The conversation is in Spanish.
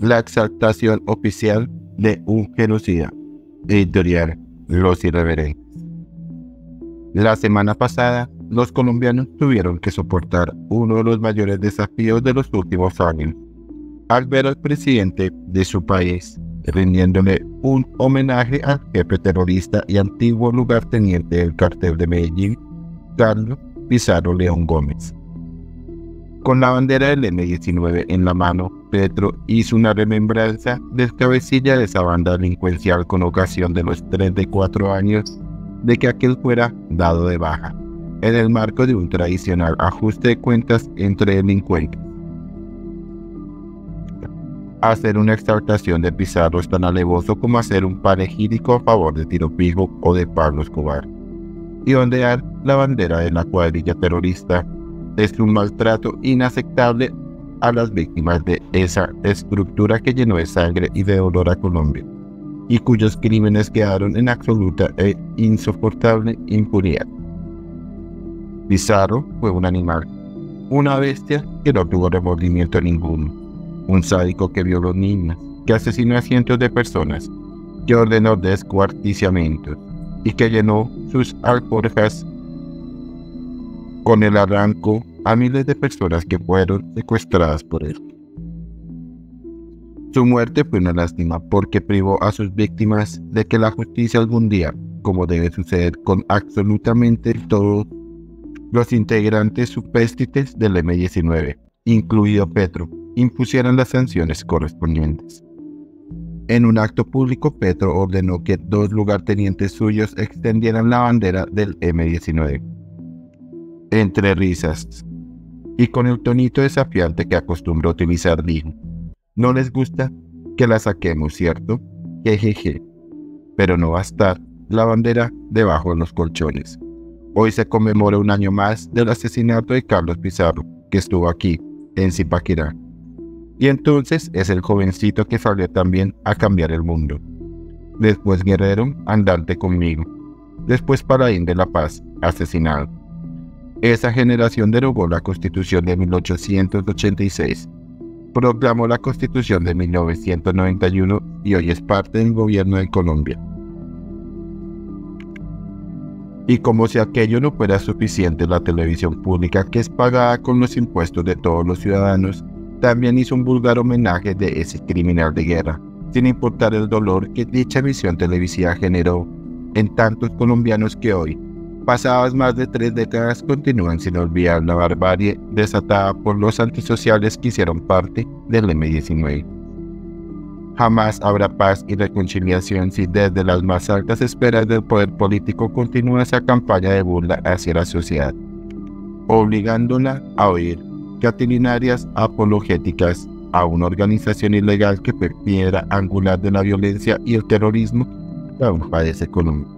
la exaltación oficial de un genocida. Editorial Los Irreverentes. La semana pasada, los colombianos tuvieron que soportar uno de los mayores desafíos de los últimos años, al ver al presidente de su país rindiéndole un homenaje al jefe terrorista y antiguo lugarteniente del cartel de Medellín, Carlos Pizarro León Gómez. Con la bandera del M-19 en la mano, Petro hizo una remembranza del cabecilla de esa banda delincuencial con ocasión de los 34 años de que aquel fuera dado de baja, en el marco de un tradicional ajuste de cuentas entre delincuentes. Hacer una exaltación de Pizarro es tan alevoso como hacer un panegírico a favor de Tiro Pijo o de Pablo Escobar. Y ondear la bandera de la cuadrilla terrorista es un maltrato inaceptable a las víctimas de esa estructura que llenó de sangre y de dolor a Colombia, y cuyos crímenes quedaron en absoluta e insoportable impunidad. Pizarro fue un animal, una bestia que no tuvo remordimiento ninguno, un sádico que violó niñas, que asesinó a cientos de personas, que ordenó descuarticiamientos y que llenó sus alforjas con el arranco a miles de personas que fueron secuestradas por él. Su muerte fue una lástima porque privó a sus víctimas de que la justicia algún día, como debe suceder con absolutamente todos los integrantes supéstites del M-19, incluido Petro, impusieran las sanciones correspondientes. En un acto público, Petro ordenó que dos lugartenientes suyos extendieran la bandera del M-19 entre risas, y con el tonito desafiante que acostumbro utilizar dijo, no les gusta que la saquemos, ¿cierto? Jejeje. Pero no va a estar la bandera debajo de los colchones. Hoy se conmemora un año más del asesinato de Carlos Pizarro, que estuvo aquí, en Zipaquirá. Y entonces es el jovencito que salió también a cambiar el mundo. Después Guerrero, andante conmigo. Después Paraín de la Paz, asesinado. Esa generación derogó la Constitución de 1886, proclamó la Constitución de 1991 y hoy es parte del gobierno de Colombia. Y como si aquello no fuera suficiente, la televisión pública, que es pagada con los impuestos de todos los ciudadanos, también hizo un vulgar homenaje de ese criminal de guerra, sin importar el dolor que dicha visión televisiva generó en tantos colombianos que hoy, pasadas más de tres décadas continúan sin olvidar la barbarie desatada por los antisociales que hicieron parte del M-19. Jamás habrá paz y reconciliación si desde las más altas esferas del poder político continúa esa campaña de burla hacia la sociedad, obligándola a oír catilinarias apologéticas a una organización ilegal que fue angular de la violencia y el terrorismo que aún padece Colombia.